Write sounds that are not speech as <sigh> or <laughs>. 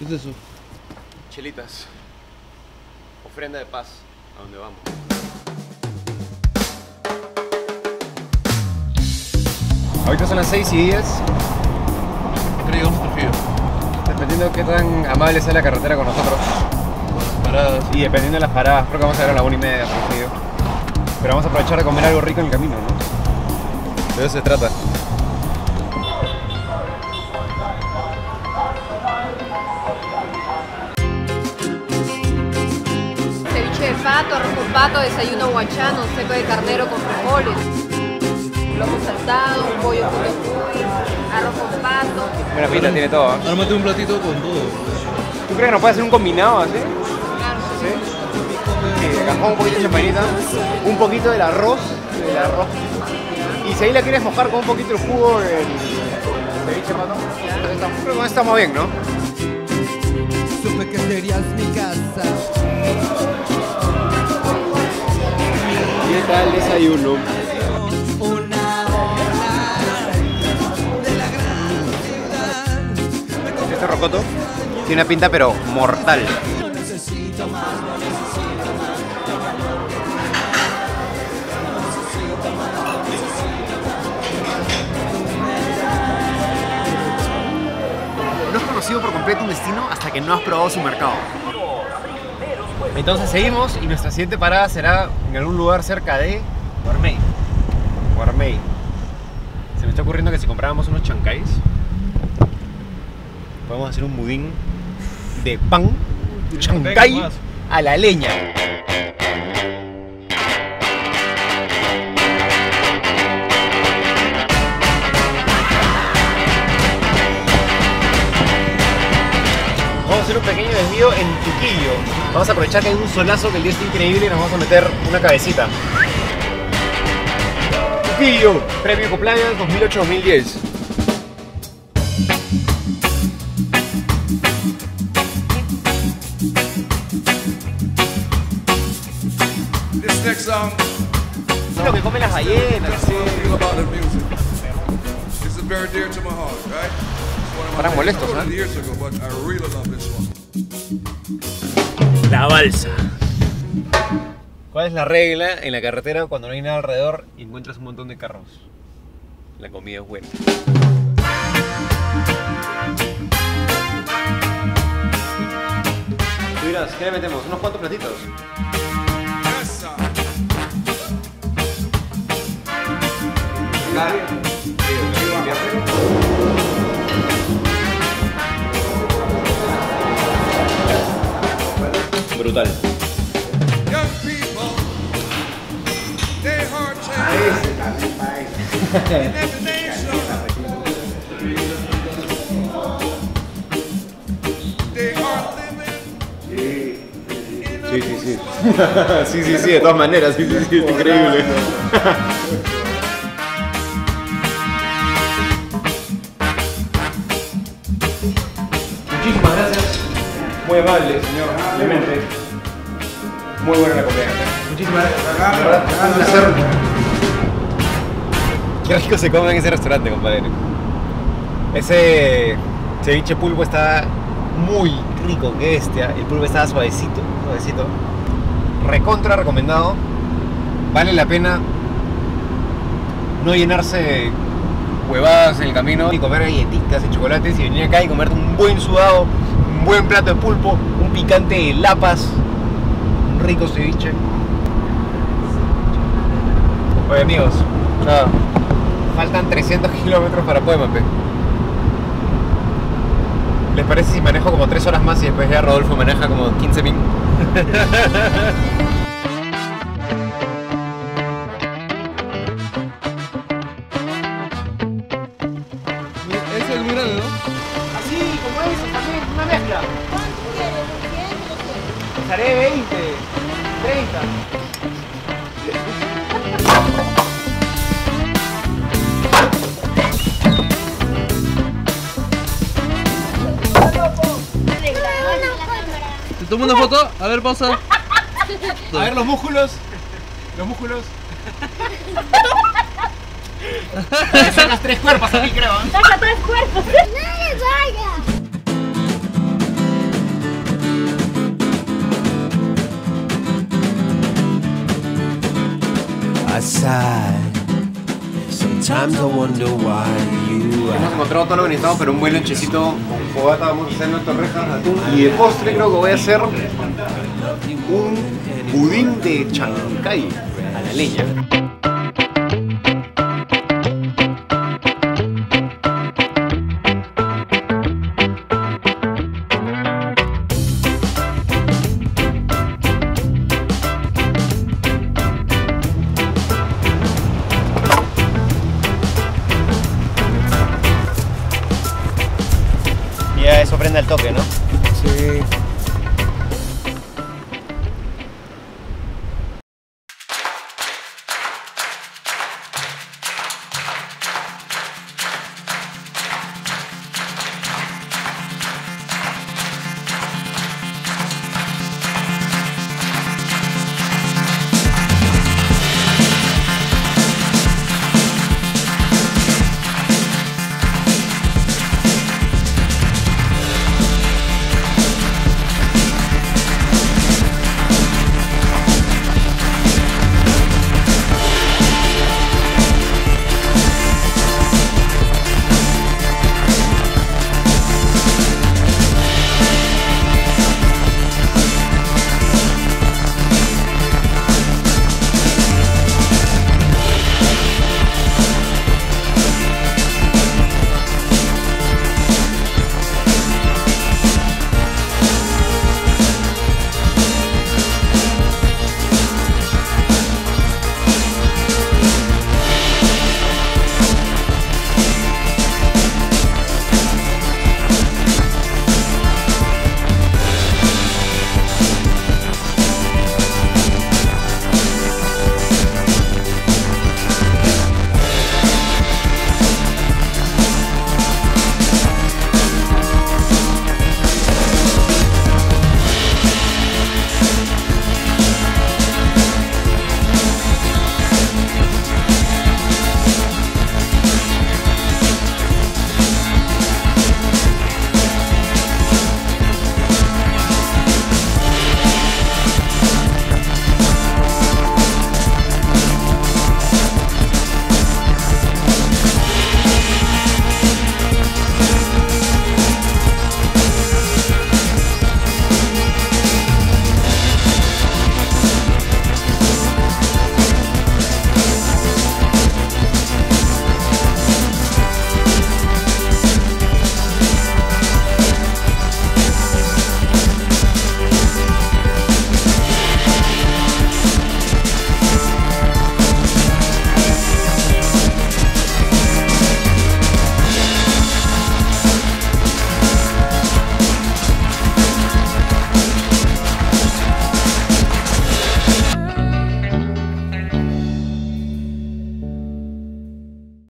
¿Qué es eso? Chelitas. Ofrenda de paz. A donde vamos. Ahorita son las 6 y 10. ¿Qué llegamos a Trujillo? Dependiendo de qué tan amable sea la carretera con nosotros. Paradas. Y dependiendo de las paradas, creo que vamos a llegar a la 1 y media. Trujillo. Pero vamos a aprovechar de comer algo rico en el camino, ¿no? De eso se trata. Pato, desayuno guachano, seco de carnero con frijoles, lomo saltado, un pollo con cuy, arroz con pato. Buena pinta, tiene todo. ¿eh? Ármate un platito con todo. ¿Tú crees que nos puede hacer un combinado así? Claro, ¿Sí? Un poquito de champañita, un poquito del arroz, del arroz. Y si ahí la quieres mojar con un poquito el jugo del ceviche pato, creo que estamos bien, ¿no? Supe que serías mi casa. ¿Qué tal desayuno? Una ola de la gran ciudad. Este rocoto tiene una pinta pero mortal. No has conocido por completo un destino hasta que no has probado su mercado. Entonces seguimos y nuestra siguiente parada será en algún lugar cerca de Guarmey. Guarmey. Se me está ocurriendo que si comprábamos unos chancáis, podemos hacer un budín de pan chancay a la leña. Un pequeño desvío en Tuquillo. Vamos a aprovechar que hay un solazo, que el día está increíble y nos vamos a meter una cabecita. Tuquillo, Premio Coplayas 2008-2010. This next song Es lo que comen las ballenas. Paran molestos, ¿eh? La balsa. ¿Cuál es la regla en la carretera cuando no hay nada alrededor y encuentras un montón de carros? La comida es buena. Tú dirás, ¿qué le metemos? ¿Unos cuantos platitos? A Sí, sí, sí. <laughs> sí, sí, sí, de todas maneras. Sí, sí, sí, es increíble. Muy amable, señor Clemente. Muy buena la comida. Muchísimas gracias. De verdad, un placer. Qué rico se come en ese restaurante, compadre. Ese ceviche pulpo está muy rico, que bestia. El pulpo estaba suavecito, suavecito. Recontra recomendado. Vale la pena no llenarse de huevadas en el camino y comer galletitas y chocolates y venir acá y comerte un buen sudado, un buen plato de pulpo, un picante de lapas, un rico ceviche. Oye amigos, faltan 300 kilómetros para Puemape. ¿Les parece si manejo como 3 horas más y después ya Rodolfo maneja como 15 min? <laughs> Ese es. Así como es, también una mezcla. Les haré 20, 30. ¿Te tomo una foto? A ver, pausa. A ver los músculos. Los músculos. <laughs> Sacas tres cuerpos aquí, creo. ¿eh? Saca tres cuerpos. Sometimes I wonder why you Hemos encontrado todo lo organizado, pero un buen lonchecito con fogata. Vamos a hacer nuestras torrejas de atún. Y de postre creo que voy a hacer un budín de chancay a la leña.